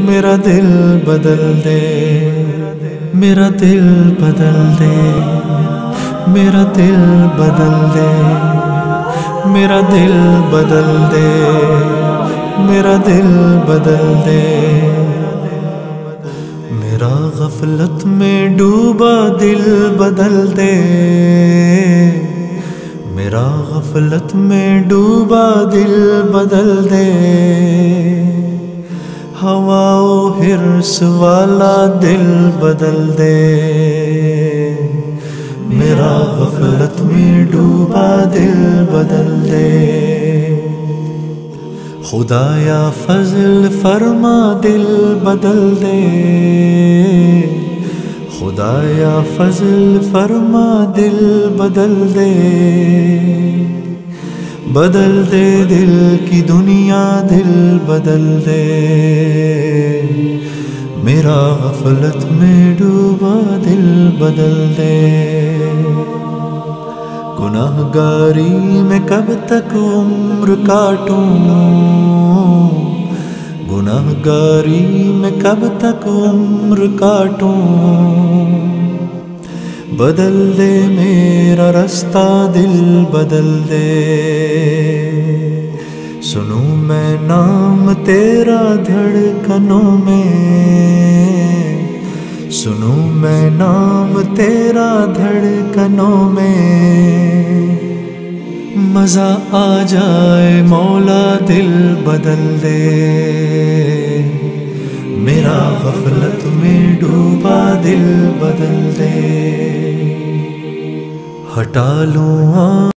मेरा दिल बदल दे, मेरा दिल बदल दे, मेरा दिल बदल दे, मेरा दिल बदल दे, मेरा दिल बदल दे। मेरा गफलत में डूबा दिल बदल दे, मेरा गफलत में डूबा दिल बदल दे। हिरस वाला दिल बदल दे। मेरा गफलत में डूबा दिल बदल दे। खुदाया फजल फरमा दिल बदल दे। खुदाया फजल फरमा दिल बदल दे। बदल दे दिल की दुनिया, दिल बदल दे। मेरा गफलत में डूबा दिल बदल दे। गुनाहगारी में कब तक उम्र काटूं? गुनाहगारी में कब तक उम्र काटूं? बदल दे मेरा रास्ता, दिल बदल दे। सुनूं मैं नाम तेरा धड़कनों में। सुनूं मैं नाम तेरा धड़कनों में। मज़ा आ जाए, मौला दिल बदल दे। मेरा गफलत में डूबा दिल बदल दे। हटा लूँ